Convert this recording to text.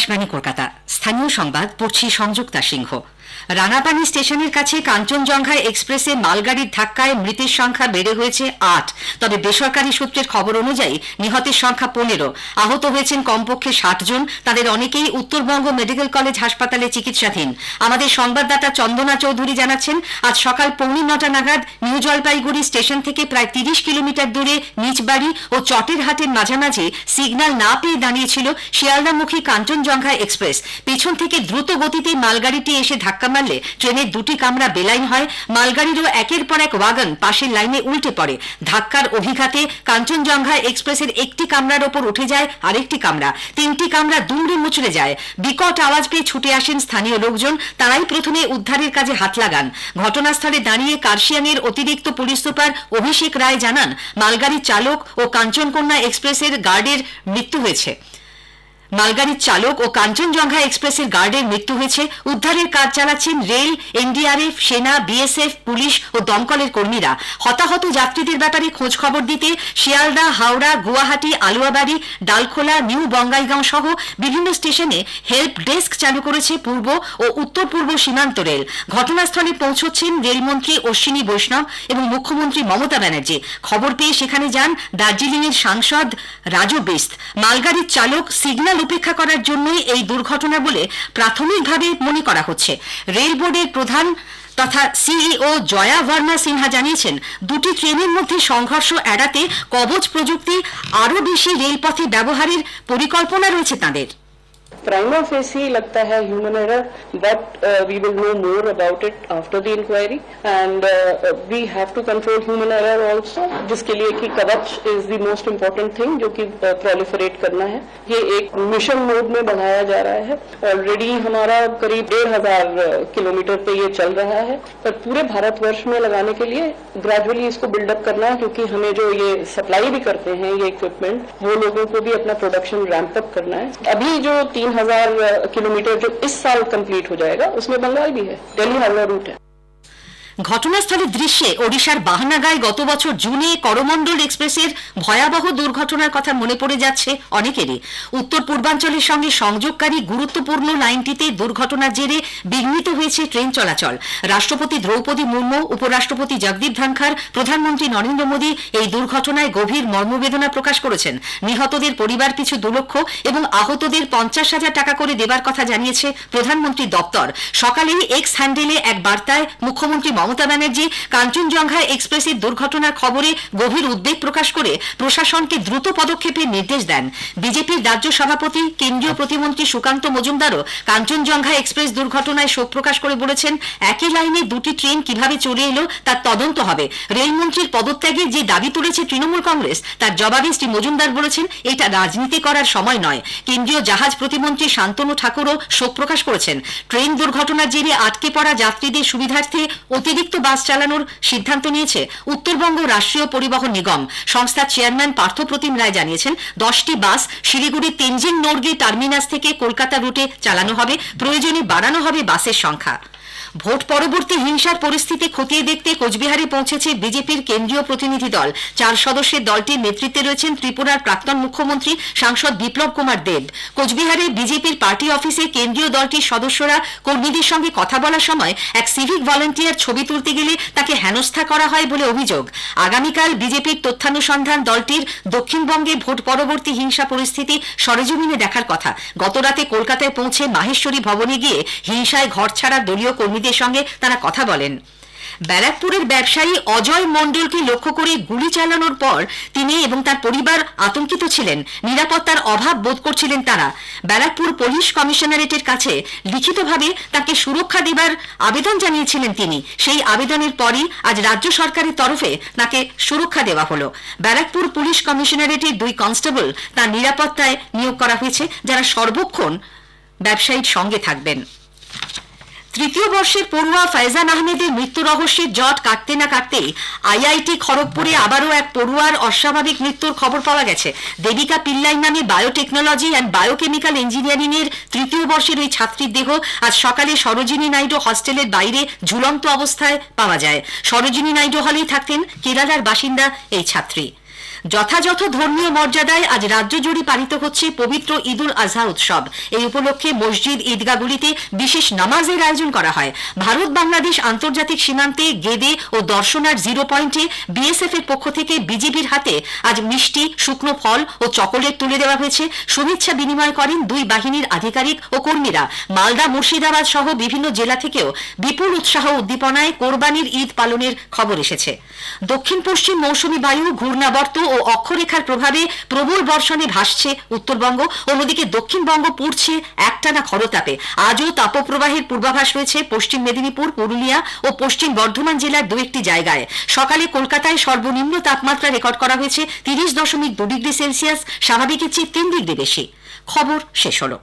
আকাশবাণী কলকাতা। স্থানীয় সংবাদ, পড়ছি সংযুক্তা সিংহ। রানাপানি স্টেশনের কাছে কাঞ্চনজঙ্ঘা এক্সপ্রেসে মালগাড়ির ধাক্কায় মৃতের সংখ্যা বেড়ে হয়েছে আট। তবে বেসরকারি সূত্রের খবর অনুযায়ী নিহতের সংখ্যা পনেরো। আহত হয়েছেন কমপক্ষে ষাট জন। তাদের অনেকেই উত্তরবঙ্গ মেডিকেল কলেজ হাসপাতালে চিকিৎসাধীন। আমাদের সংবাদদাতা চন্দনা চৌধুরী জানাচ্ছেন, আজ সকাল পৌনে নটা নাগাদ নিউ জলপাইগুড়ি স্টেশন থেকে প্রায় তিরিশ কিলোমিটার দূরে নিচবাড়ি ও চটের হাটের মাঝামাঝি সিগন্যাল না পেয়ে দাঁড়িয়েছিল শিয়ালদামুখী কাঞ্চনজঙ্ঘা এক্সপ্রেস। পেছন থেকে দ্রুত গতিতে মালগাড়িটি এসে ধাক্কা মারলে ট্রেনের দুটি কামরা বেলাইন হয়, মালগাড়িরও একের পর এক ওয়াগন পাশের লাইনে উল্টে পড়ে। ধাক্কার অভিঘাতে কাঞ্চনজঙ্ঘা এক্সপ্রেসের একটি কামরার ওপর উঠে যায় আরেকটি কামরা। তিনটি কামরা দুমড়ে মুচড়ে যায়। বিকট আওয়াজ পেয়ে ছুটে আসেন স্থানীয় লোকজন, তারাই প্রথমে উদ্ধারের কাজে হাত লাগান। ঘটনাস্থলে দাঁড়িয়ে কার্শিয়াংয়ের অতিরিক্ত পুলিশ সুপার অভিষেক রায় জানান, মালগাড়ির চালক ও কাঞ্চনকন্যা এক্সপ্রেসের গার্ডের মৃত্যু হয়েছে। মালগাড়ির চালক ও কাঞ্চনজঙ্ঘা এক্সপ্রেসের গার্ডের মৃত্যু হয়েছে। উদ্ধারের কাজ চালাচ্ছেন রেল, এনডিআরএফ, সেনা, বিএসএফ, পুলিশ ও দমকলের কর্মীরা। হতাহত যাত্রীদের ব্যাপারে খোঁজ খবর দিতে শিয়ালদা, হাওড়া, গুয়াহাটি, আলুয়াবাড়ি, ডালখোলা, নিউ বঙ্গাইগাঁও সহ বিভিন্ন স্টেশনে হেল্প ডেস্ক চালু করেছে পূর্ব ও উত্তর পূর্ব সীমান্ত রেল। ঘটনাস্থলে পৌঁছচ্ছেন রেলমন্ত্রী অশ্বিনী বৈষ্ণব এবং মুখ্যমন্ত্রী মমতা ব্যানার্জি। খবর পেয়ে সেখানে যান দার্জিলিংয়ের সাংসদ রাজু বিস্ত। মালগাড়ির চালক সিগন্যাল উপেক্ষা করার জন্যই এই দুর্ঘটনা বলে প্রাথমিকভাবে মনে করা হচ্ছে। রেল বোর্ডের প্রধান তথা সিইও জয়া ভার্মা সিনহা জানিয়েছেন, দুটি ট্রেনের মধ্যে সংঘর্ষ এড়াতে কবচ প্রযুক্তি আরও বেশি রেলপথে ব্যবহারের পরিকল্পনা রয়েছে তাঁদের। Prima ही लगता है human error but we will know more about it after after inquiry and we have to control human error also, जिसके लिए कि Kavach is the most important thing जो कि प्रोलिफरेट uh, करना है। ये एक मिशन मोड में बढ़ाया जा रहा है। ऑलरेडी हमारा करीब डेढ़ हज़ार किलोमीटर पे ये चल रहा है। पर पूरे भारतवर्ष में लगाने के लिए ग्रेजुअली इसको बिल्डअप करना है क्योंकि हमें जो ये सप्लाई भी करते हैं ये इक्विपमेंट वो लोगों को भी अपना प्रोडक्शन रैंप अप करना है। अभी जो तीन हज़ार किलोमीटर जो इस साल कंप्लीट हो जाएगा, उसमें बंगाल भी है, दिल्ली हावड़ा रूट है। ঘটনাস্থলের দৃশ্যে ওড়িশার বাহানাগায় গত বছর জুনে করমণ্ডল এক্সপ্রেসের ভয়াবহ দুর্ঘটনার কথা মনে পড়ে যাচ্ছে অনেকেরই। উত্তর পূর্বাঞ্চলের সঙ্গে সংযোগকারী গুরুত্বপূর্ণ লাইনটিতে দুর্ঘটনার জেরে বিঘ্নিত হয়েছে ট্রেন চলাচল। রাষ্ট্রপতি দ্রৌপদী মুর্মু, উপরাষ্ট্রপতি জগদীপ ধনখড়, প্রধানমন্ত্রী নরেন্দ্র মোদী এই দুর্ঘটনায় গভীর মর্মবেদনা প্রকাশ করেছেন। নিহতদের পরিবার পিছু দু লক্ষ এবং আহতদের পঞ্চাশ হাজার টাকা করে দেবার কথা জানিয়েছে প্রধানমন্ত্রী দপ্তর। সকালেই এক্স হ্যান্ডেলে এক বার্তায় মুখ্যমন্ত্রী মমতা ব্যানার্জি কাঞ্চনজঙ্ঘা এক্সপ্রেসের দুর্ঘটনার খবরে গভীর উদ্বেগ প্রকাশ করে প্রশাসনকে দ্রুত পদক্ষেপের নির্দেশ দেন। বিজেপির রাজ্য সভাপতি, কেন্দ্রীয় প্রতিমন্ত্রী সুকান্ত মজুমদারও কাঞ্চনজঙ্ঘা এক্সপ্রেস দুর্ঘটনায় শোক প্রকাশ করে বলেছেন, একই লাইনে দুটি ট্রেন কীভাবে চলে এলো তার তদন্ত হবে। রেলমন্ত্রীর পদত্যাগের যে দাবি তুলেছে তৃণমূল কংগ্রেস, তার জবাবে শ্রী মজুমদার বলেছেন, এটা রাজনীতি করার সময় নয়। কেন্দ্রীয় জাহাজ প্রতিমন্ত্রী শান্তনু ঠাকুরও শোক প্রকাশ করেছেন। ট্রেন দুর্ঘটনার জেরে আটকে পড়া যাত্রীদের সুবিধার্থে অতিরিক্ত বাস চালানোর সিদ্ধান্ত নিয়েছে উত্তরবঙ্গ রাষ্ট্রীয় পরিবহন নিগম। সংস্থার চেয়ারম্যান পার্থপ্রতিম রায় জানিয়েছেন, দশটি বাস শিলিগুড়ি তেনজিং নর্গে টার্মিনাস থেকে কলকাতা রুটে চালানো হবে। প্রয়োজনে বাড়ানো হবে বাসের সংখ্যা। ভোট পরবর্তী হিংসার পরিস্থিতি খতিয়ে দেখতে কোচবিহারে পৌঁছেছে বিজেপির কেন্দ্রীয় প্রতিনিধি দল। চার সদস্যের দলটির নেতৃত্বে রয়েছেন ত্রিপুরার প্রাক্তন মুখ্যমন্ত্রী সাংসদ বিপ্লব কুমার দেব। কোচবিহারে বিজেপির পার্টি অফিসে কেন্দ্রীয় দলটির সদস্যরা কর্মীদের সঙ্গে কথা বলার সময় এক সিভিক ভলেন্টিয়ার ছবি তুলতে গেলে তাকে হেনস্থা করা হয় বলে অভিযোগ। আগামীকাল বিজেপির তথ্যানুসন্ধান দলটির দক্ষিণবঙ্গে ভোট পরবর্তী হিংসা পরিস্থিতি সরেজমিনে দেখার কথা। গতরাতে কলকাতায় পৌঁছে মাহেশ্বরী ভবনে গিয়ে হিংসায় ঘর ছাড়া দলীয় কর্মী কর্মীদের সঙ্গে তারা কথা বলেন। ব্যারাকপুরের ব্যবসায়ী অজয় মণ্ডলকে লক্ষ্য করে গুলি চালানোর পর তিনি এবং তার পরিবার আতঙ্কিত ছিলেন। নিরাপত্তার অভাব বোধ করছিলেন তারা। ব্যারাকপুর পুলিশ কমিশনারেটের কাছে লিখিতভাবে তাকে সুরক্ষা দেবার আবেদন জানিয়েছিলেন তিনি। সেই আবেদনের পরই আজ রাজ্য সরকারের তরফে তাকে সুরক্ষা দেওয়া হলো। ব্যারাকপুর পুলিশ কমিশনারেটের দুই কনস্টেবল তার নিরাপত্তায় নিয়োগ করা হয়েছে, যারা সর্বক্ষণ ব্যবসায়ীর সঙ্গে থাকবেন। তৃতীয় বর্ষের পড়ুয়া ফয়জান আহমেদের মৃত্যু রহস্যের জট কাটতে না কাটতেই আইআইটি খড়গপুরে আবারও এক পড়ুয়ার অস্বাভাবিক মৃত্যুর খবর পাওয়া গেছে। দেবিকা পিল্লাই নামে বায়োটেকনোলজি অ্যান্ড বায়োকেমিক্যাল ইঞ্জিনিয়ারিং এর তৃতীয় বর্ষের ওই ছাত্রীর দেহ আজ সকালে সরোজিনী নাইডু হস্টেলের বাইরে ঝুলন্ত অবস্থায় পাওয়া যায়। সরোজিনী নাইডু হলেই থাকতেন কেরালার বাসিন্দা এই ছাত্রী। যথাযথ ধর্মীয় মর্যাদায় আজ রাজ্য জুড়ে পালিত হচ্ছে পবিত্র ঈদুল আজহা উৎসব। এই উপলক্ষে মসজিদ ঈদগাহগুলিতে বিশেষ নামাজের আয়োজন করা হয়। ভারত বাংলাদেশ আন্তর্জাতিক সীমান্তে গেদে ও দর্শনার জিরো পয়েন্টে বিএসএফ এর পক্ষ থেকে বিজিবির হাতে আজ মিষ্টি, শুকনো ফল ও চকোলেট তুলে দেওয়া হয়েছে। শুভেচ্ছা বিনিময় করেন দুই বাহিনীর আধিকারিক ও কর্মীরা। মালদা, মুর্শিদাবাদ সহ বিভিন্ন জেলা থেকেও বিপুল উৎসাহ উদ্দীপনায় কোরবানির ঈদ পালনের খবর এসেছে। দক্ষিণ পশ্চিম মৌসুমী বায়ু ঘূর্ণাবর্ত ও অক্ষরেখার প্রভাবে প্রবল বর্ষণে ভাসছে উত্তরবঙ্গ অন্যদিকে দক্ষিণবঙ্গ পুড়ছে একটানা খরতাপে। আজও তাপপ্রবাহের পূর্বাভাস রয়েছে পশ্চিম মেদিনীপুর, পুরুলিয়া ও পশ্চিম বর্ধমান জেলার দু একটি জায়গায়। সকালে কলকাতায় সর্বনিম্ন তাপমাত্রা রেকর্ড করা হয়েছে তিরিশ দশমিক দু ডিগ্রি সেলসিয়াস স্বাভাবিকের চেয়ে তিন ডিগ্রি বেশি। খবর শেষ হলো।